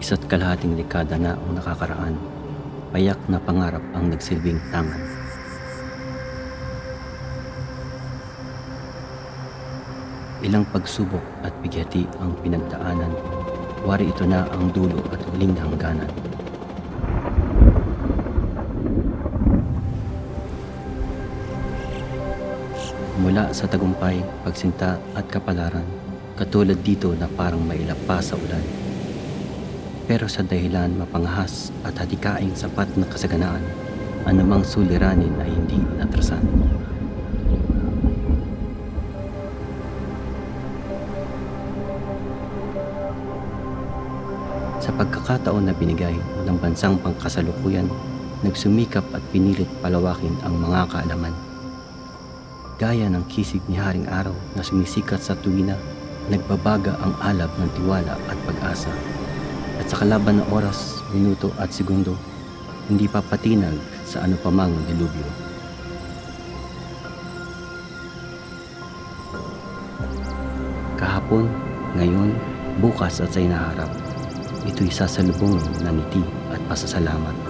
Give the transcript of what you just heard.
Isa't kalahating dekada na ang nakakaraan. Payak na pangarap ang nagsilbing tangan. Ilang pagsubok at bigyati ang pinagdaanan. Wari ito na ang dulo at huling hangganan. Mula sa tagumpay, pagsinta at kapalaran, katulad dito na parang mailap pa sa ulan. Pero sa dahilan mapangahas at hadikaing sapat na kasaganaan, anumang suliranin ay hindi inatrasan. Sa pagkakataon na binigay ng bansang pangkasalukuyan, nagsumikap at pinilit palawakin ang mga kaalaman. Gaya ng kisig ni Haring Araw na sumisikat sa tuwina, nagbabaga ang alab ng tiwala at pag-asa. At sa kalaban ng oras, minuto at segundo, hindi papatinag sa ano pamang dilubyo. Kahapon, ngayon, bukas at sa inaharap, ito'y sasalubungin ng ngiti at pasasalamat.